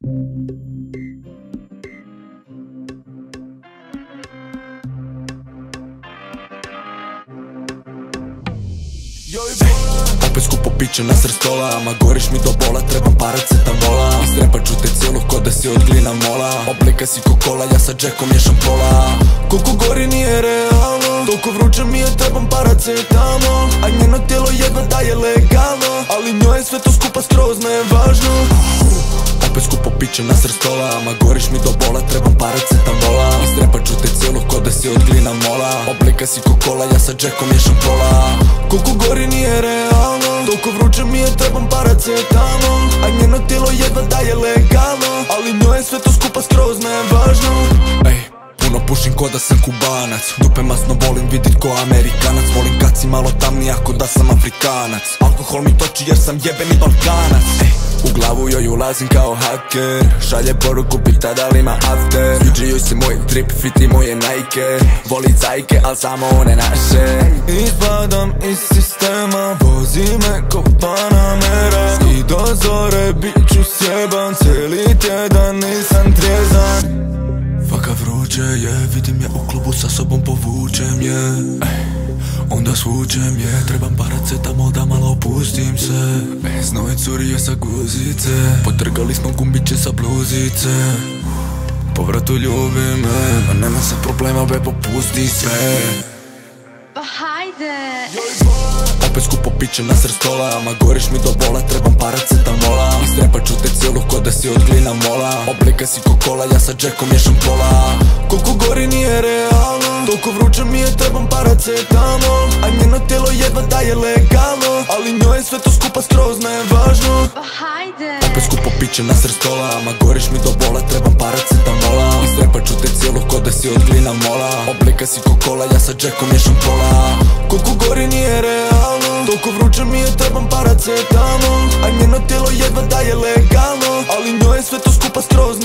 Opet skupo piće na sred stola Ama goriš mi do bola, trebam paracetamola Istrepat ću te cijelu ko da si od glina mola. Oblika si ko kola, ja sa džekom miješam pola. Koliko gori nije realno Toliko vruće mi je, trebam paracetamol. A njeno tijelo jedva da je legalno Ali njoj je sve to skupa skroz nevažno opet skupo piće na sred stola Ama goriš mi do bola, trebam paracetamola Istrepat ću te cijelu ko da si od glina mola. Oblika si ko kola, ja sa džekom miješam pola. Koliko gori nije realno Toliko vruće mi je, trebam paracetamol A njeno tijelo jedva da je legalno Ali njoj je sve to skupa skroz nevažno Puno pušim ko da sam kubanac. Dupe masno volim vidit ko amerikanac. Volim kad si malo tamni ako da sam afrikanac. Alkohol mi toči jer sam jebeni balkanac. Ej, U glavu joj ulazim kao haker. Šalje poruku pita da li ima after. Sviđa joj se moj drip, fiti moje Nike. Voli cajke, al samo one naše. Ispadam iz sistema Vozi me ko Panamera. I do zore bit ću sjeban. Cijeli tjedan nisam trijezan Je, vidim je u klubu sa sobom povučem je. Ej, Onda svučem je, trebam paracetamol da malo opustim se. Nove curije sa guzice Potrgali smo gumbiće sa bluzice. Povratu ljubi me, ma nema sad problema be popusti sve Pa hajde. Opet skupo piće na sred stola Ama goriš mi do bola, trebam paracetamola ko da si od glina mola. Oblika si ko kola, ja sa džekom miješam pola. Koliko gori nije realno Toliko vruće mi je, trebam paracetamol. A njeno tijelo jedva da je legalno Ali njoj je sve to skupa skroz nevažno Pa hajde. Opet skupo piće na sred stola Ama goriš mi do bola, trebam paracetamola Istrepat ću te cijelu ko da si od glina mola. Oblika si ko kola, ja sa džekom miješam pola. Koliko gori nije realno Toliko vruće mi je, trebam paracetamol. A njeno tijelo jedva da je legalno Ali njoj je sve to skupa skroz